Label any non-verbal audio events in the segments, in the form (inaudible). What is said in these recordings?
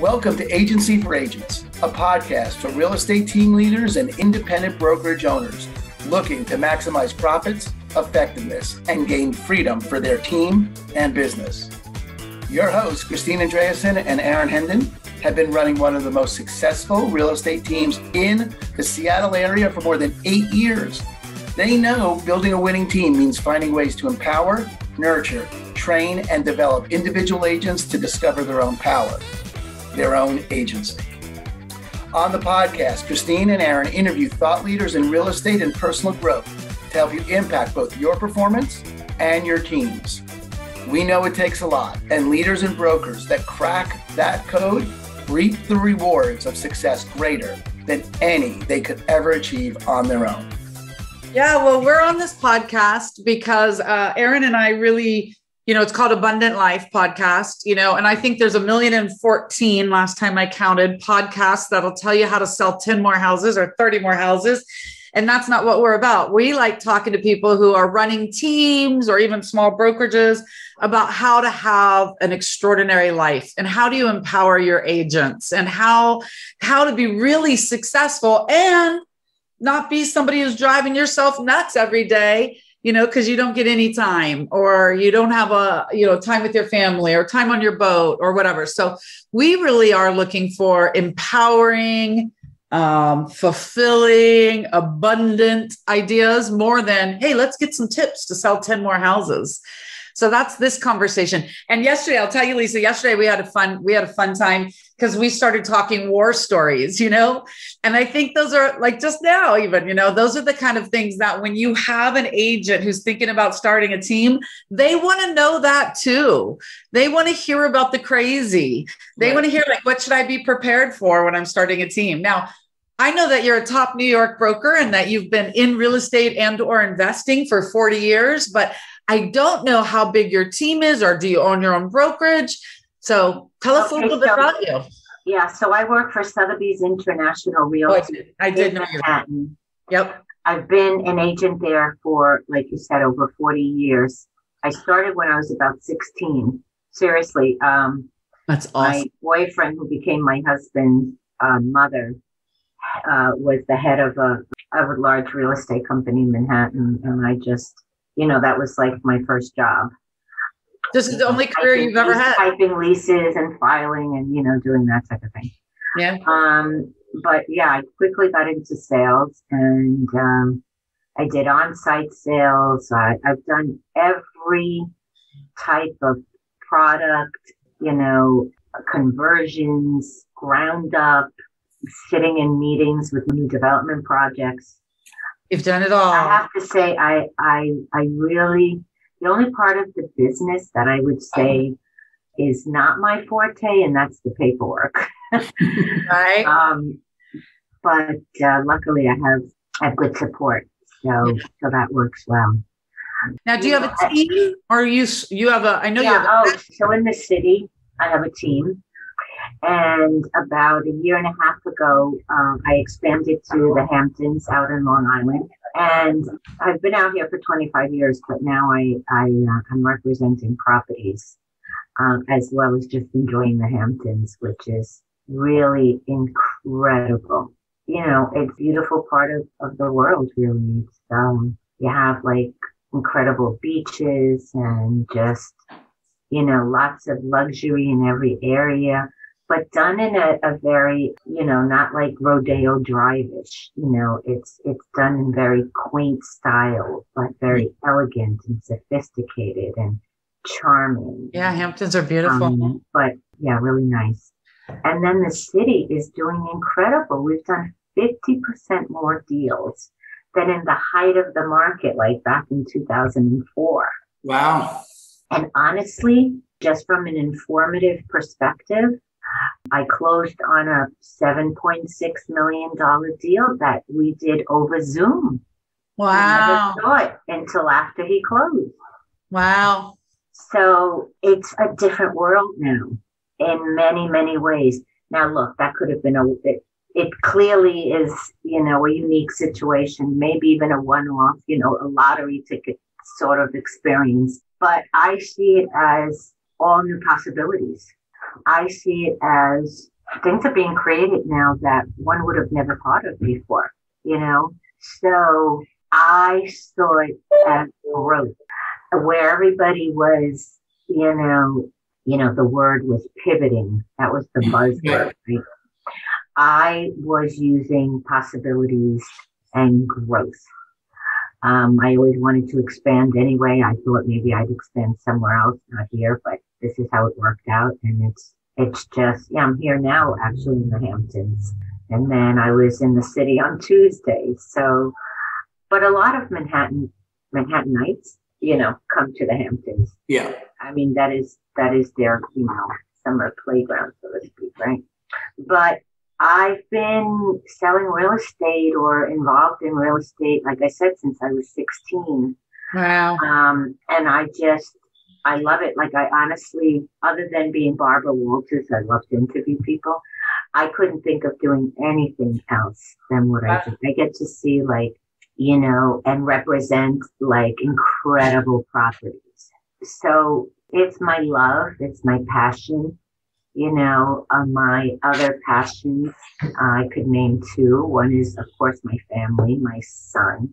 Welcome to Agency for Agents, a podcast for real estate team leaders and independent brokerage owners looking to maximize profits, effectiveness, and gain freedom for their team and business. Your hosts, Christine Andreasen and Aaron Hendon, have been running one of the most successful real estate teams in the Seattle area for more than eight years. They know building a winning team means finding ways to empower, nurture, train, and develop individual agents to discover their own power their own agency. On the podcast, Christine and Aaron interview thought leaders in real estate and personal growth to help you impact both your performance and your teams. We know it takes a lot, and leaders and brokers that crack that code reap the rewards of success greater than any they could ever achieve on their own. Yeah, well, we're on this podcast because uh, Aaron and I really you know, it's called Abundant Life podcast, you know, and I think there's a million and 14 last time I counted podcasts that'll tell you how to sell 10 more houses or 30 more houses. And that's not what we're about. We like talking to people who are running teams or even small brokerages about how to have an extraordinary life and how do you empower your agents and how how to be really successful and not be somebody who's driving yourself nuts every day you know, because you don't get any time or you don't have a, you know, time with your family or time on your boat or whatever. So we really are looking for empowering, um, fulfilling, abundant ideas more than, hey, let's get some tips to sell 10 more houses. So that's this conversation. And yesterday, I'll tell you, Lisa, yesterday we had a fun, we had a fun time because we started talking war stories, you know? And I think those are like just now, even, you know, those are the kind of things that when you have an agent who's thinking about starting a team, they want to know that too. They want to hear about the crazy. They right. want to hear, like, what should I be prepared for when I'm starting a team? Now, I know that you're a top New York broker and that you've been in real estate and or investing for 40 years, but I don't know how big your team is, or do you own your own brokerage? So tell us okay, a little bit about you. Yeah, so I work for Sotheby's International Realty. Oh, I did, know Manhattan. Yep. I've been an agent there for, like you said, over 40 years. I started when I was about 16. Seriously. Um, That's awesome. My boyfriend, who became my husband's uh, mother, uh, was the head of a, of a large real estate company in Manhattan. And I just you know, that was like my first job. This is the only career you've ever had. Typing leases and filing and, you know, doing that type of thing. Yeah. Um, but yeah, I quickly got into sales and um, I did on-site sales. I, I've done every type of product, you know, conversions, ground up, sitting in meetings with new development projects. You've done it all. I have to say, I, I, I really, the only part of the business that I would say is not my forte, and that's the paperwork. (laughs) right. Um, but uh, luckily, I have have good support, so so that works well. Now, do you have a team, or you you have a? I know yeah, you have. A- oh, so in the city, I have a team. And about a year and a half ago, um, I expanded to the Hamptons out in Long Island. And I've been out here for 25 years, but now I, I, uh, I'm representing properties um, as well as just enjoying the Hamptons, which is really incredible. You know, it's beautiful part of, of the world, really. It's, um, you have like incredible beaches and just, you know, lots of luxury in every area but done in a, a very, you know, not like Rodeo Drive-ish. You know, it's it's done in very quaint style, but very mm-hmm. elegant and sophisticated and charming. Yeah, Hamptons are beautiful. Um, but yeah, really nice. And then the city is doing incredible. We've done 50% more deals than in the height of the market, like back in 2004. Wow. And honestly, just from an informative perspective, I closed on a $7.6 million deal that we did over Zoom. Wow. Never saw it until after he closed. Wow. So it's a different world now in many, many ways. Now, look, that could have been a, it, it clearly is, you know, a unique situation, maybe even a one off, you know, a lottery ticket sort of experience. But I see it as all new possibilities I see it as things are being created now that one would have never thought of before, you know? So I saw it as growth where everybody was, you know, you know, the word was pivoting. That was the buzzword, (laughs) right? I was using possibilities and growth. Um, I always wanted to expand anyway. I thought maybe I'd expand somewhere else, not here, but this is how it worked out. And it's, it's just, yeah, I'm here now actually in the Hamptons. And then I was in the city on Tuesday. So, but a lot of Manhattan, Manhattanites, you know, come to the Hamptons. Yeah. I mean, that is, that is their, you know, summer playground, so to speak, right? But I've been selling real estate or involved in real estate, like I said, since I was 16. Wow. Um, and I just, I love it. Like I honestly, other than being Barbara Walters, I love to interview people. I couldn't think of doing anything else than what I do. I get to see like, you know, and represent like incredible properties. So it's my love. It's my passion you know, uh, my other passions, uh, I could name two. One is, of course, my family, my son,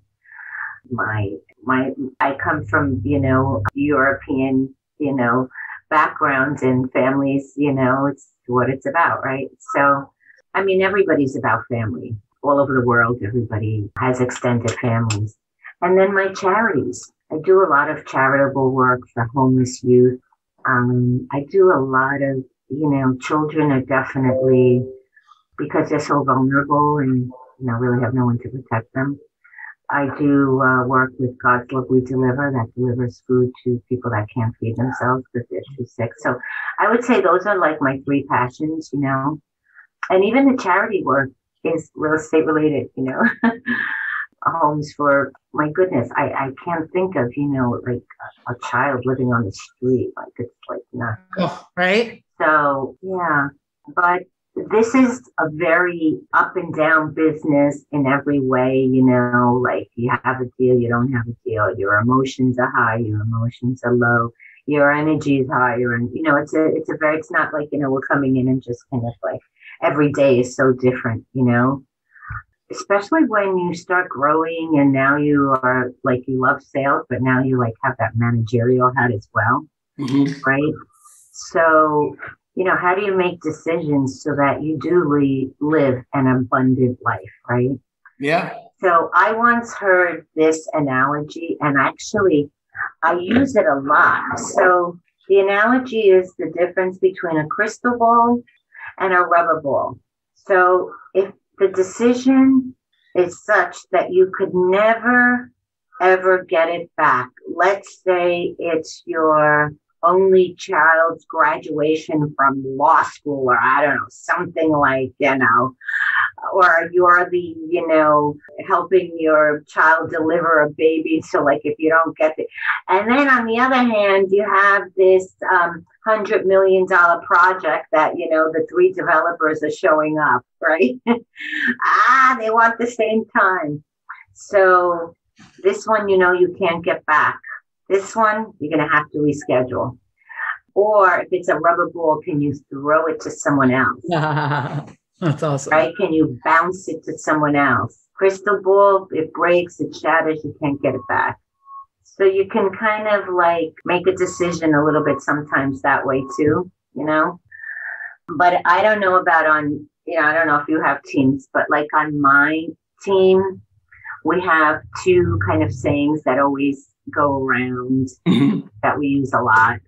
my, my, I come from, you know, European, you know, backgrounds and families, you know, it's what it's about, right? So, I mean, everybody's about family all over the world. Everybody has extended families. And then my charities. I do a lot of charitable work for homeless youth. Um, I do a lot of you know, children are definitely because they're so vulnerable and you know really have no one to protect them. I do uh, work with God's Love We Deliver that delivers food to people that can't feed themselves because they're too sick. So I would say those are like my three passions, you know. And even the charity work is real estate related, you know. (laughs) Homes for my goodness, I, I can't think of, you know, like a, a child living on the street. Like it's like not oh, right. So, yeah, but this is a very up and down business in every way, you know, like you have a deal, you don't have a deal, your emotions are high, your emotions are low, your energy is higher. And, you know, it's a, it's a very, it's not like, you know, we're coming in and just kind of like every day is so different, you know, especially when you start growing and now you are like, you love sales, but now you like have that managerial hat as well. Mm-hmm. Right. So, you know, how do you make decisions so that you do le- live an abundant life, right? Yeah. So I once heard this analogy and actually I use it a lot. So the analogy is the difference between a crystal ball and a rubber ball. So if the decision is such that you could never ever get it back, let's say it's your only child's graduation from law school or I don't know, something like, you know, or you're the, you know, helping your child deliver a baby. So like if you don't get it. And then on the other hand, you have this um, hundred million dollar project that, you know, the three developers are showing up, (laughs) right? ah, they want the same time. So this one, you know, you can't get back. This one, you're going to have to reschedule. Or if it's a rubber ball, can you throw it to someone else? (laughs) That's awesome. Right? Can you bounce it to someone else? Crystal ball, it breaks, it shatters, you can't get it back. So you can kind of like make a decision a little bit sometimes that way too, you know? But I don't know about on, you know, I don't know if you have teams, but like on my team, we have two kind of sayings that always go around mm-hmm. that we use a lot.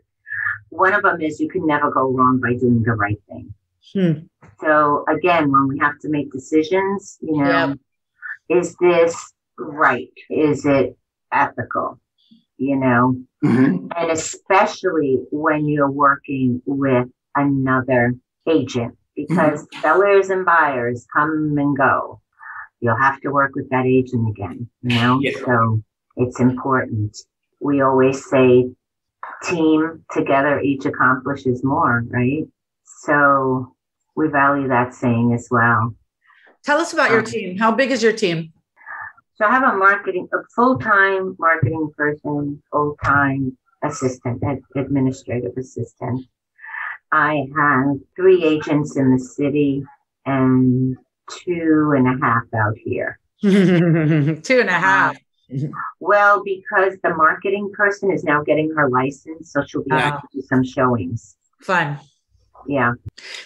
One of them is you can never go wrong by doing the right thing. Hmm. So again, when we have to make decisions, you know, yep. is this right? Is it ethical? You know, mm-hmm. and especially when you're working with another agent because mm-hmm. sellers and buyers come and go. You'll have to work with that agent again, you know? Yeah. So it's important. We always say team together each accomplishes more, right? So we value that saying as well. Tell us about um, your team. How big is your team? So I have a marketing, a full-time marketing person, full-time assistant, administrative assistant. I have three agents in the city and two and a half out here. (laughs) Two and a half. Well, because the marketing person is now getting her license, so she'll be able Ah. to do some showings. Fun. Yeah.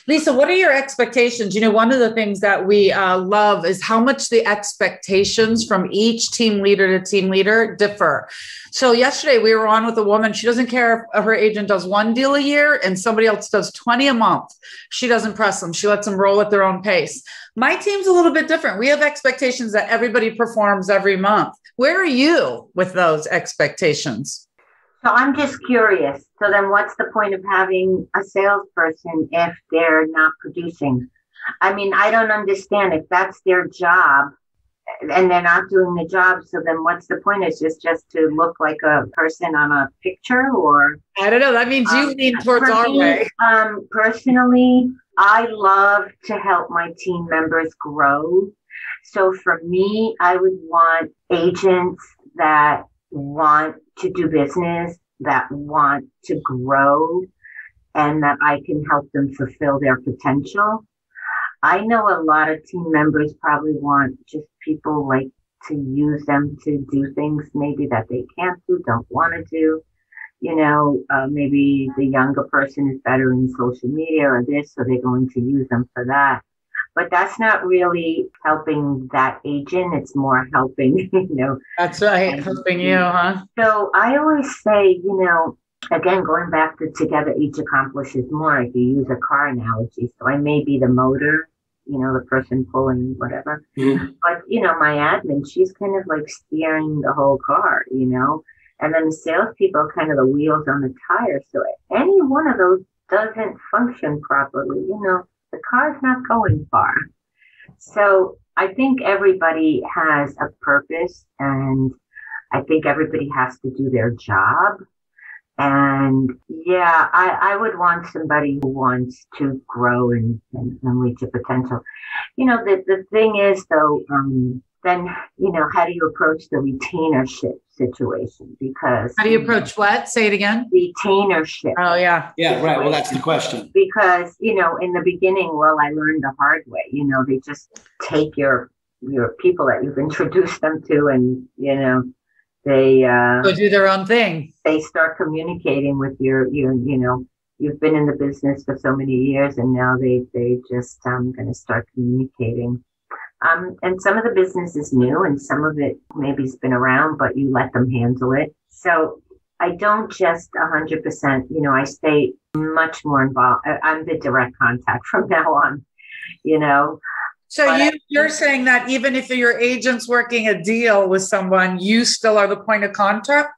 Lisa, what are your expectations? You know, one of the things that we uh, love is how much the expectations from each team leader to team leader differ. So, yesterday we were on with a woman. She doesn't care if her agent does one deal a year and somebody else does 20 a month. She doesn't press them, she lets them roll at their own pace. My team's a little bit different. We have expectations that everybody performs every month. Where are you with those expectations? So I'm just curious. So then what's the point of having a salesperson if they're not producing? I mean, I don't understand if that's their job and they're not doing the job. So then what's the point? Is just just to look like a person on a picture or I don't know. That means you Um, lean towards our me, way. Um, personally, I love to help my team members grow. So for me, I would want agents that want to do business, that want to grow, and that I can help them fulfill their potential. I know a lot of team members probably want just people like to use them to do things maybe that they can't do, don't want to do you know, uh, maybe the younger person is better in social media or this, so they're going to use them for that. But that's not really helping that agent. It's more helping, (laughs) you know. That's right. Helping you, huh? So I always say, you know, again, going back to together each accomplishes more, if you use a car analogy. So I may be the motor, you know, the person pulling whatever. Mhm. But, you know, my admin, she's kind of like steering the whole car, you know. And then the salespeople are kind of the wheels on the tires. So any one of those doesn't function properly, you know, the car's not going far. So I think everybody has a purpose and I think everybody has to do their job. And yeah, I, I would want somebody who wants to grow and, and, and reach a potential. You know, the, the thing is though, um, then, you know, how do you approach the retainership situation? Because How do you approach what? Say it again. retainership? Oh, yeah. Yeah, right. Well, that's the question. because you know in the beginning well i learned the hard way you know they just take your your people that you've (laughs) introduced them to and you know they uh Go do their own thing. they start communicating with your your you know you've been in the business for so many years and now they they just um going to start communicating um and some of the business is new and some of it maybe's been around but you let them handle it so I don't just 100%, you know, I stay much more involved. I- I'm the direct contact from (laughs) now on, you know. So But you, you're saying that even if your agent's working a deal with someone, you still are the point of contact?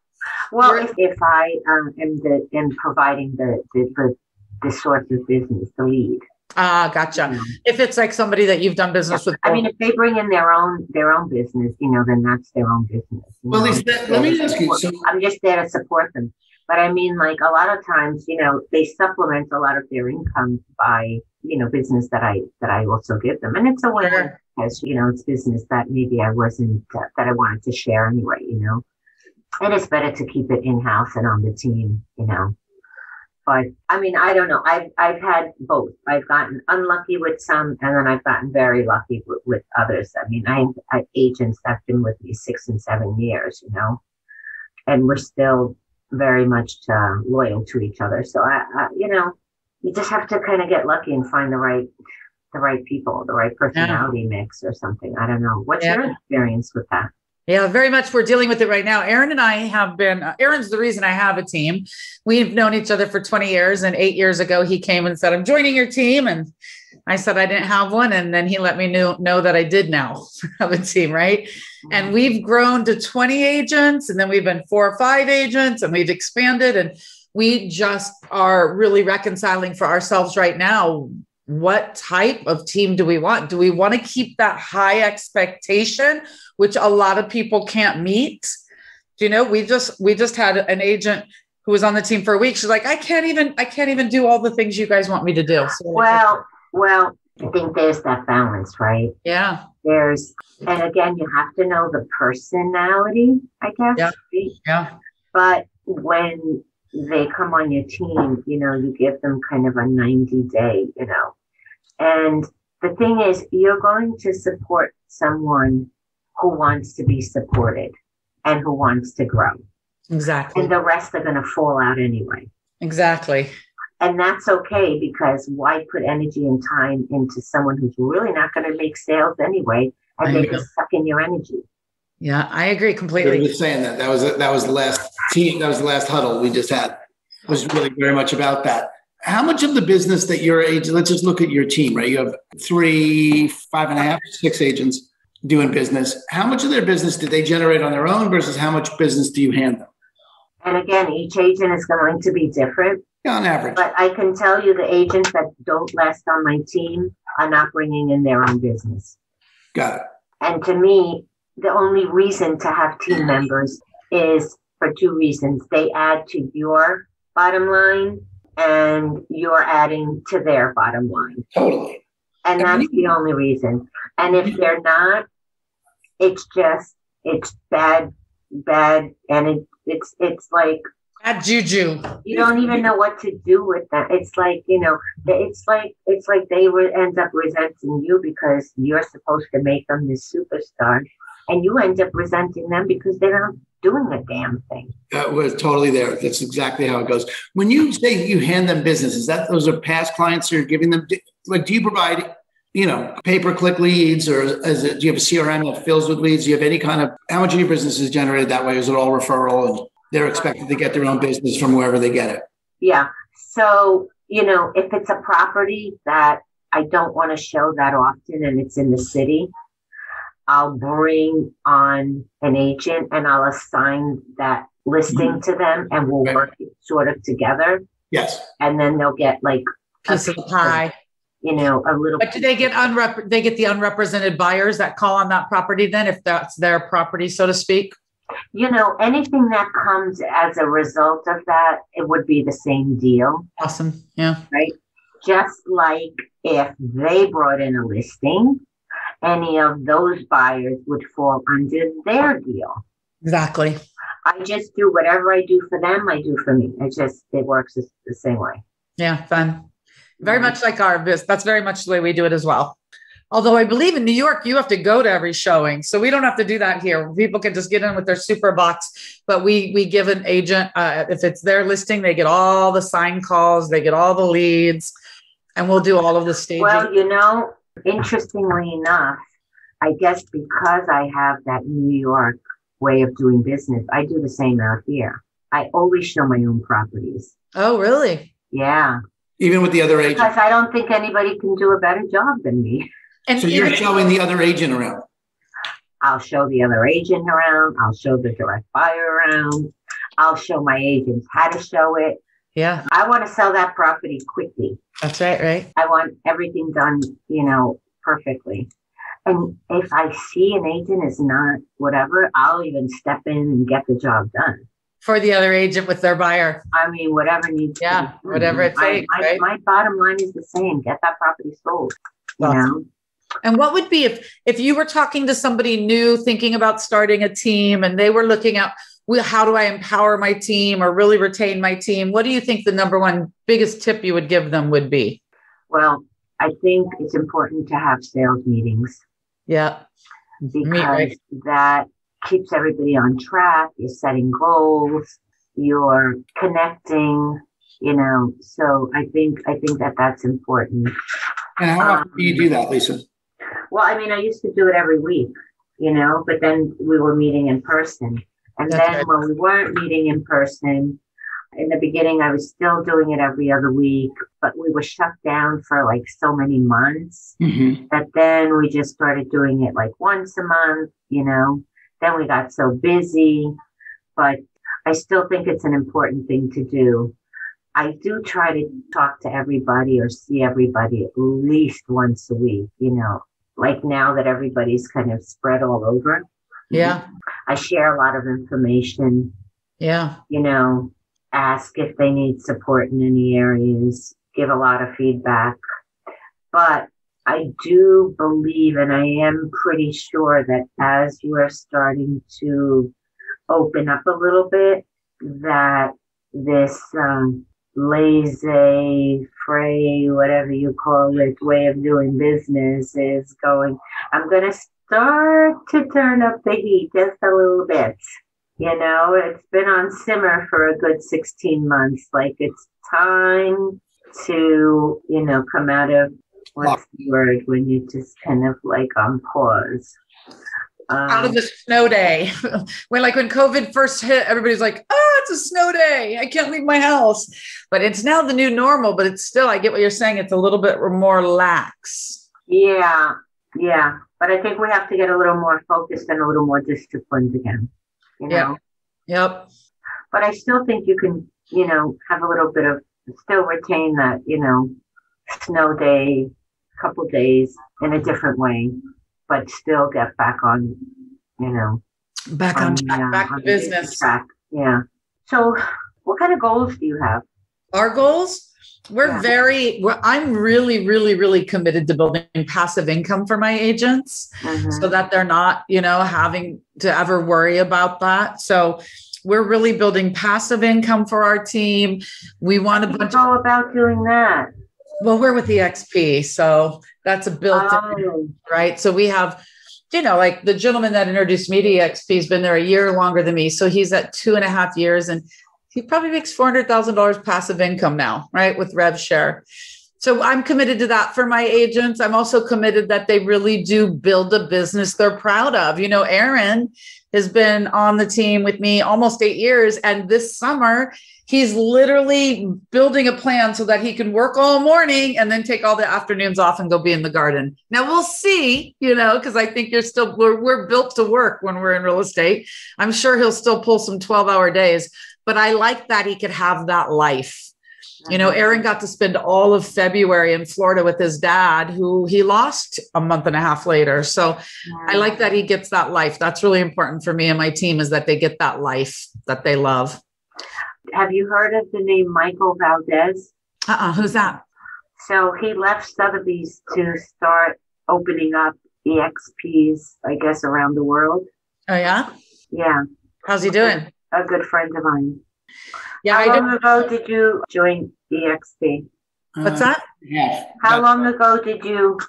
Well, if, if I um, am the am providing the, the the the source of business, the lead. Ah, gotcha. you know. If it's like somebody that you've done business with. I mean, if they bring in their own their own business, you know, then that's their own business. you Well. Lisa, let- let me ask you, so- I'm just there to support them. But I mean, like a lot of times, you know, they supplement a lot of their income by, you know, business that I that I also give them, and it's a way Sure. as you know, it's business that maybe I wasn't uh, that I wanted to share anyway. You know, and it's better to keep it in house and on the team. You know, I mean, I don't know. I've I've had both. I've gotten unlucky with some, and then I've gotten very lucky with, with others. I mean, I I agents that've been with me six and seven years. You know, and we're still very much uh, loyal to each other. So I, I, you know, you just have to kind of get lucky and find the right, the right people, the right personality mix or something. I don't know. What's your experience with that? Yeah, very much. We're dealing with it right now. Aaron and I have been, uh, Aaron's the reason I have a team. We've known each other for 20 years. And eight years ago, he came and said, I'm joining your team. And I said I didn't have one. And then he let me know, know that I did now (laughs) have a team, right? And we've grown to 20 agents. And then we've been four or five agents and we've expanded. And we just are really reconciling for ourselves right now. What type of team do we want? Do we want to keep that high expectation? which a lot of people can't meet. Do you know, we just we just had an agent who was on the team for a week. She's like, I can't even I can't even do all the things you guys want me to do. So Well, well, I think there's that balance, right? yeah, There's, and again, you have to know the personality, I guess. Yeah. right? yeah, But when they come on your team, you know, you give them kind of a 90 day, you know. And the thing is, you're going to support someone who wants to be supported and who wants to grow. Exactly. And the rest are going to fall out anyway. Exactly. And that's okay because why put energy and time into someone who's really not going to make sales anyway and they just suck in your energy? Yeah, I agree We completely. were just saying that. That was that was the last team. That was the last huddle we just had. It was really very much about that. How much of the business that your agent? Let's just look at your team. Right, you have three, five and a half, six agents doing business. How much of their business did they generate on their own versus how much business do you hand them? And again, each agent is going to be different. Yeah, on average. But I can tell you the agents that don't last on my team are not bringing in their own business. Got it. And to me, the only reason to have team members is for two reasons. They add to your bottom line and you're adding to their bottom line. Totally. And that's the only reason. And if they're not, it's just, it's bad, bad. And it, it's, it's like, Bad juju. you don't even know what to do with that. It's like, you know, it's like, it's like they would end up resenting you because you're supposed to make them this superstar. And you end up resenting them because they're not doing a damn thing. That was totally there. That's exactly how it goes. When you say you hand them business, is that those are past clients you're giving them? Like, do you provide, you know, pay per click leads, or is it, do you have a CRM that fills with leads? Do you have any kind of how much of your business is generated that way? Is it all referral, and they're expected to get their own business from wherever they get it? Yeah. So, you know, if it's a property that I don't want to show that often and it's in the city, I'll bring on an agent and I'll assign that listing mm-hmm. to them and we'll Right. work it sort of together. Yes. And then they'll get like, Piece of the pie. you know, a little. But do they get unrep, they get the unrepresented buyers that call on that property then, if that's their property, so to speak? You know, anything that comes as a result of that, it would be the same deal. Awesome. Yeah. Right. Just like if they brought in a listing, any of those buyers would fall under their deal. Exactly. I just do whatever I do for them, I do for me. It just, it works the the same way. Yeah. Fun. Very much like our business. That's very much the way we do it as well. Although I believe in New York, you have to go to every showing. So we don't have to do that here. People can just get in with their Supra box, but we we give an agent, uh, if it's their listing, they get all the sign calls, they get all the leads, and we'll do all of the staging. Well, you know, interestingly enough, I guess because I have that New York way of doing business, I do the same out here. I always show my own properties. oh, really? Yeah. Even with the other agent. Because I don't think anybody can do a better job than me. And So you're showing the other agent around. I'll show the other agent around. I'll show the direct buyer around. I'll show my agents how to show it. Yeah, I want to sell that property quickly. that's right, right? I want everything done, you know, perfectly. And if I see an agent is not whatever, I'll even step in and get the job done. For the other agent with their buyer. I mean, whatever needs. to Yeah, whatever it My- takes, My, right? my bottom line is the same: get that property sold. You know, And what would be if if you were talking to somebody new thinking about starting a team and they were looking at well, how do I empower my team or really retain my team? What do you think the number one biggest tip you would give them would be? well, I think it's important to have sales meetings Yeah. because Me, right? that keeps everybody on track. You're setting goals. You're connecting. You know, so I think I think that that's important. And how often do you do that, Lisa? Well, I mean, I used to do it every week, you know, but then we were meeting in person. And That's then right. when we weren't meeting in person, in the beginning, I was still doing it every other week, but we were shut down for like so many months Mm-hmm. that then we just started doing it like once a month, you know. Then we got so busy, but I still think it's an important thing to do. I do try to talk to everybody or see everybody at least once a week, you know, like now that everybody's kind of spread all over. Yeah. I share a lot of information, Yeah. you know, ask if they need support in any areas, give a lot of feedback. But I do believe, and I am pretty sure that as you are starting to open up a little bit, that this um, laissez fray, whatever you call it, way of doing business is going. I'm going to start to turn up the heat just a little bit. You know, it's been on simmer for a good 16 months. Like it's time to, you know, come out of what's the word when you just kind of like on pause. Um, out of the snow day. (laughs) when like when COVID first hit, everybody's like, oh, it's a snow day. I can't leave my house. But it's now the new normal, but it's still, I get what you're saying. It's a little bit more lax. Yeah. Yeah. But I think we have to get a little more focused and a little more disciplined again. You know? Yeah. Yep. But I still think you can, you know, have a little bit of still retain that, you know, snow day, couple days in a different way but still get back on, you know, back on, on track, uh, back to business. Track. Yeah. So, what kind of goals do you have? Our goals? We're very, we're, I'm really, really, really committed to building passive income for my agents mm-hmm. so that they're not, you know, having to ever worry about that. So, we're really building passive income for our team. We want to go all about doing that. Well, we're with the XP, so that's a built oh. right? So we have, you know, like the gentleman that introduced me to XP has been there a year longer than me. So he's at two and a half years and he probably makes $400,000 passive income now, right? With Rev Share. So I'm committed to that for my agents. I'm also committed that they really do build a business they're proud of. You know, Aaron has been on the team with me almost eight years. And this summer, he's literally building a plan so that he can work all morning and then take all the afternoons off and go be in the garden. Now we'll see, you know, because I think you're still, we're, we're built to work when we're in real estate. I'm sure he'll still pull some 12 hour days, but I like that he could have that life. You know, mm-hmm. Aaron got to spend all of February in Florida with his dad, who he lost a month and a half later. So I like that he gets that life. That's really important for me and my team is that they get that life that they love. Have you heard of the name Michael Valdez? Uh uh-uh, who's that? So he left Sotheby's to start opening up EXPs, I guess, around the world. Oh, yeah? Yeah. How's he doing? A good friend of mine. Yeah. How I long ago did you join EXP? What's that? Yeah. How long ago did you?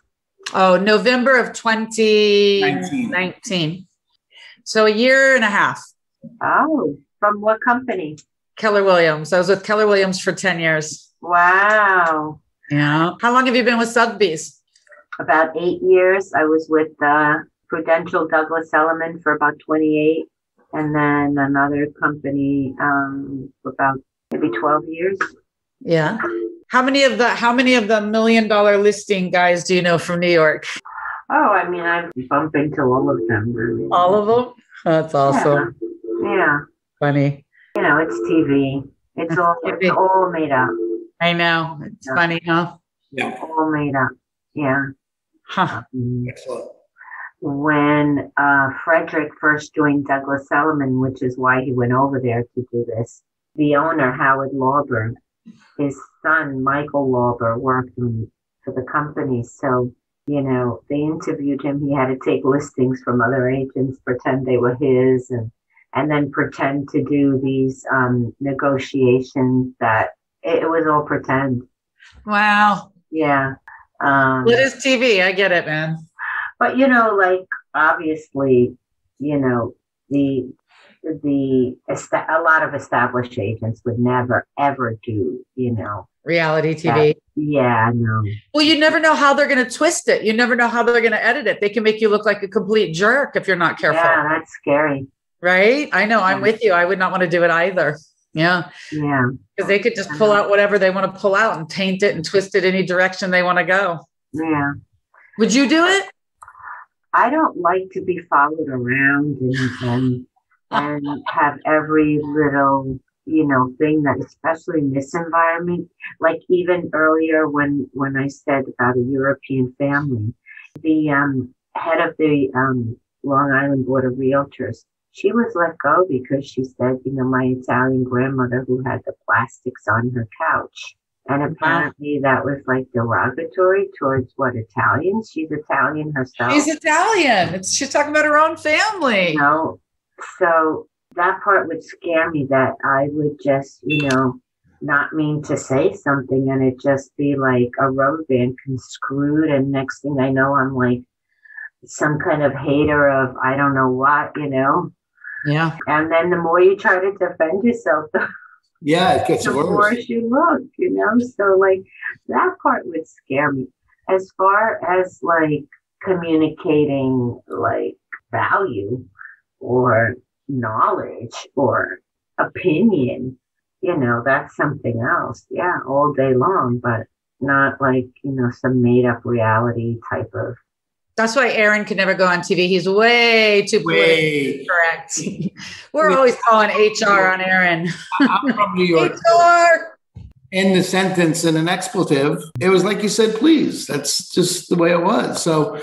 Oh, November of 2019. 19. So a year and a half. Oh, from what company? Keller Williams. I was with Keller Williams for 10 years. Wow. Yeah. How long have you been with Sotheby's? About eight years. I was with uh, Prudential Douglas Elliman for about 28, and then another company um, about maybe 12 years. Yeah. How many of the how many of the million dollar listing guys do you know from New York? Oh, I mean, I've bumped into all of them. Really. All of them? That's awesome. Yeah. yeah. Funny you know, it's TV. It's all it's all made up. I know. It's yeah. funny, huh? Yeah. All made up. Yeah. Huh. Um, when uh, Fredrik first joined Douglas Elliman, which is why he went over there to do this, the owner, Howard Lorber, his son, Michael Lorber, worked for the company. So, you know, they interviewed him. He had to take listings from other agents, pretend they were his, and and then pretend to do these um, negotiations that it, it, was all pretend. Wow. Yeah. Um, it is TV. I get it, man. But you know, like obviously, you know, the the a lot of established agents would never ever do, you know, reality TV. That, yeah, no. Well, you never know how they're going to twist it. You never know how they're going to edit it. They can make you look like a complete jerk if you're not careful. Yeah, that's scary. Right? I know. I'm with you. I would not want to do it either. Yeah. Yeah. Because they could just pull out whatever they want to pull out and taint it and twist it any direction they want to go. Yeah. Would you do it? I don't like to be followed around and and, and have every little you know thing that especially in this environment like even earlier when when i said about a european family the um, head of the um, long island board of realtors she was let go because she said, you know, my Italian grandmother who had the plastics on her couch. And apparently that was like derogatory towards what Italians? She's Italian herself. She's Italian. It's, she's talking about her own family. You know, so that part would scare me that I would just, you know, not mean to say something and it just be like a rubber band conscrewed. And next thing I know, I'm like some kind of hater of I don't know what, you know? Yeah. And then the more you try to defend yourself, the, Yeah, it gets the worse. worse you look, you know? So, like, that part would scare me. As far as like communicating like value or knowledge or opinion, you know, that's something else. Yeah, all day long, but not like, you know, some made up reality type of. That's why Aaron can never go on TV. He's way too politically Wait, correct. (laughs) We're always calling HR on Aaron. I'm from New York. (laughs) HR. in the sentence in an expletive, it was like you said, please. That's just the way it was. So,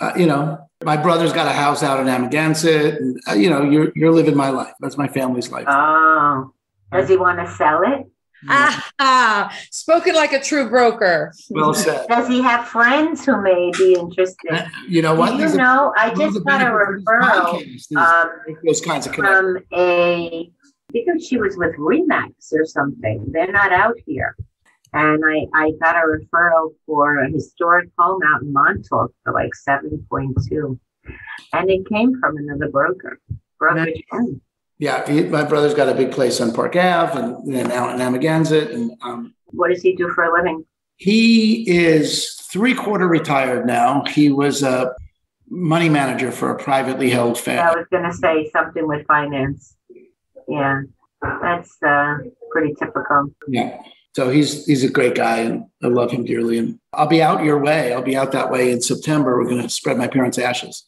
uh, you know, my brother's got a house out in Amagansett, and uh, you know, you're you're living my life. That's my family's life. Oh, does he want to sell it? Ah, spoken like a true broker. well said. (laughs) Does he have friends who may be interested? You know what? Do you a- know, I just a got a benefit to this referral podcast. Um, those kinds of connections. from a, I think she was with Remax or something. They're not out here. And I, I got a referral for a historic home out in Montauk for like 7.2. And it came from another broker, brokerage firm. Yeah, he, my brother's got a big place on Park Ave, and then out in Amagansett, and um, What does he do for a living? he is three quarter retired now. He was a money manager for a privately held family. I was going to say something with finance. Yeah, that's uh, pretty typical. Yeah. So he's he's a great guy, and I love him dearly. And I'll be out your way. I'll be out that way in September. We're going to spread my parents' ashes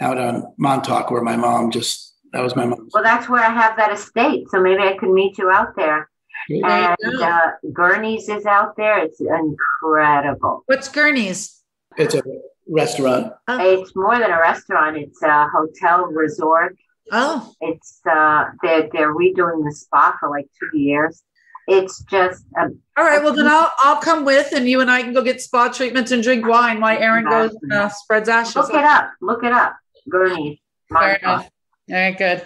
out on Montauk, where my mom just that was my mom. Well, that's where I have that estate. So maybe I could meet you out there. And uh, Gurney's is out there. It's incredible. What's Gurney's? It's a restaurant. It's more than a restaurant. It's a hotel resort. Oh, It's uh, they're they're redoing the spa for like two years. It's just a, all right. Well, then I'll I'll come with, and you and I can go get spa treatments and drink wine while Aaron goes and uh, spreads ashes. look it up. Look it up. Gurney's. Fair enough. All right, good.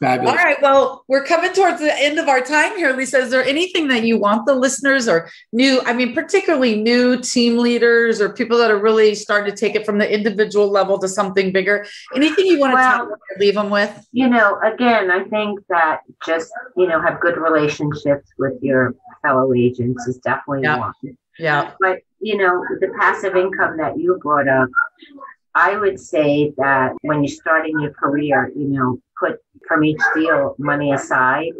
Fabulous. All right. Well, we're coming towards the end of our time here, Lisa. Is there anything that you want the listeners or new, I mean, particularly new team leaders or people that are really starting to take it from the individual level to something bigger? Anything you want to Well- tell them or leave them with? you know, again, I think that just, you know, have good relationships with your fellow agents is definitely Yeah. one. Yeah. But, you know, the passive income that you brought up, I would say that when you're starting your career, you know, put from each deal money aside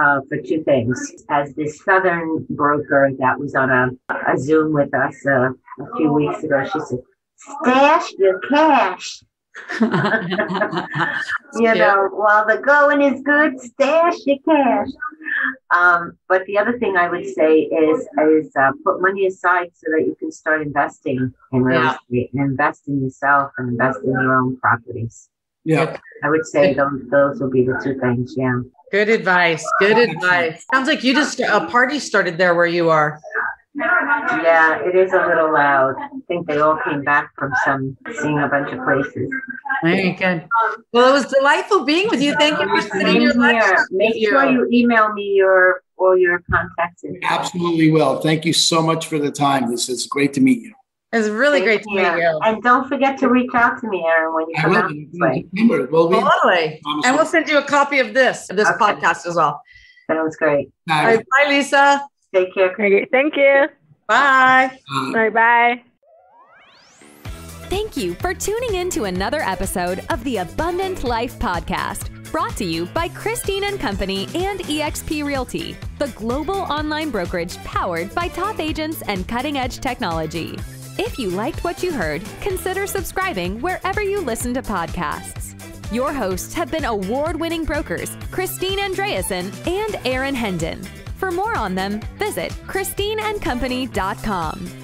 uh, for two things. As this Southern broker that was on a, a Zoom with us uh, a few weeks ago, she said, stash your cash. (laughs) you Yeah. know, while the going is good, stash your cash. Um, but the other thing I would say is is uh, put money aside so that you can start investing in real Yeah. estate and invest in yourself and invest in your own properties. Yeah. I would say those those will be the two things. Yeah. Good advice. Good advice. Sounds like you just a party started there where you are. Yeah, it is a little loud. I think they all came back from some seeing a bunch of places. Very good. Well, it was delightful being with you. Thank you for spending Same your lunch here. Make sure you email me your all your contacts. Absolutely will. Thank you so much for the time. This is great to meet you. It was really great to meet you. And don't forget to reach out to me, Aaron, when you I come will. out this way. Remember, well, we, Totally. And we'll send you a copy of this, this Okay. podcast as well. Sounds great. All right. Bye, Lisa. Take care. Okay, thank you. Bye. Bye bye. Thank you for tuning in to another episode of the Abundant Life Podcast, brought to you by Christine and Company and eXp Realty, the global online brokerage powered by top agents and cutting edge technology. If you liked what you heard, consider subscribing wherever you listen to podcasts. Your hosts have been award winning brokers Christine Andreasen and Aaron Hendon. For more on them, visit ChristineandCompany.com.